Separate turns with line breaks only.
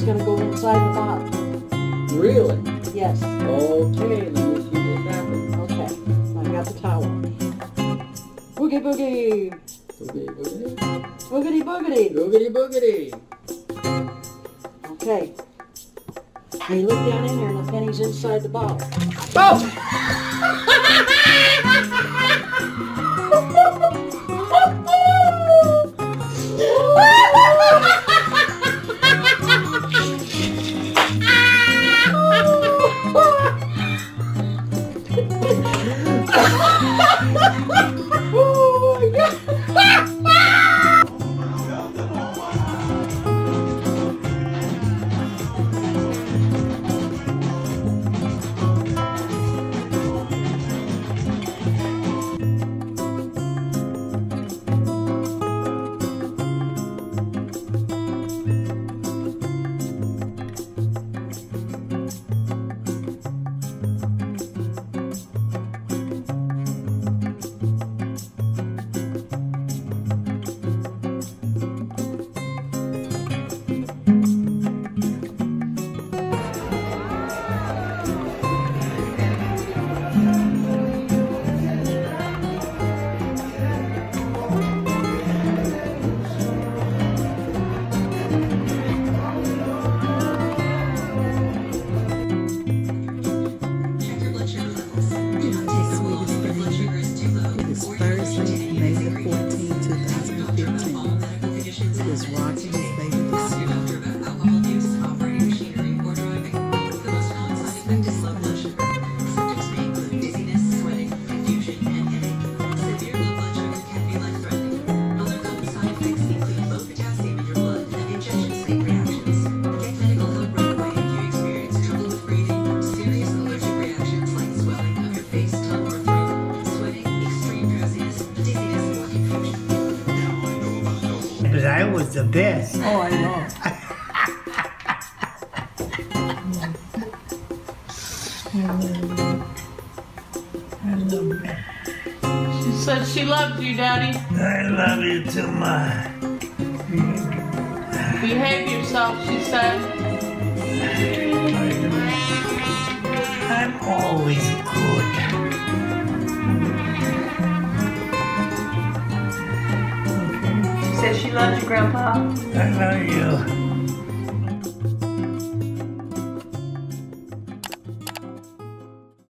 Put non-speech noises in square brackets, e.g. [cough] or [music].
inside the bottle.
Really?
Yes.
Okay, let me see this happen.
Okay. I got the towel. Boogie boogie.
Boogity, boogity.
Boogity boogity.
Boogity, boogity.
Okay. Now you look down in there and the penny's inside the bottle.
Oh [laughs]
But I was the best.
Oh, I know.
She said she loved you, Daddy.
I love you too much.
Behave yourself, she said.
I'm always good.
You, Grandpa.
I love you.